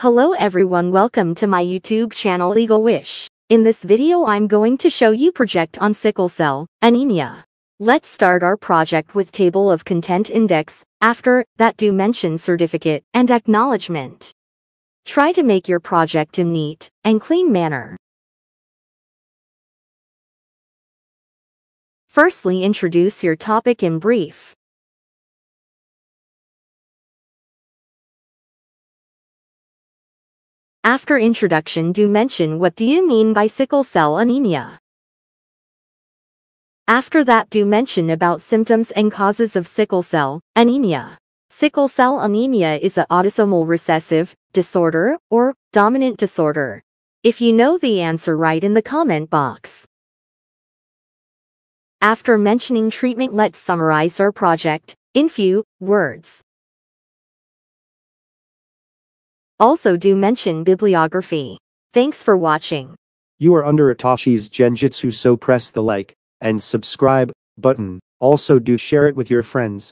Hello everyone welcome to my YouTube channel Eagle Wish. In this video I'm going to show you project on sickle cell anemia. Let's start our project with table of content index, after that do mention certificate and acknowledgement. Try to make your project in neat and clean manner. Firstly introduce your topic in brief. After introduction do mention what do you mean by sickle cell anemia. After that do mention about symptoms and causes of sickle cell anemia. Sickle cell anemia is a autosomal recessive disorder or dominant disorder. If you know the answer write in the comment box. After mentioning treatment let's summarize our project in few words. Also do mention bibliography. Thanks for watching. You are under Itachi's Genjutsu so press the like and subscribe button. Also do share it with your friends.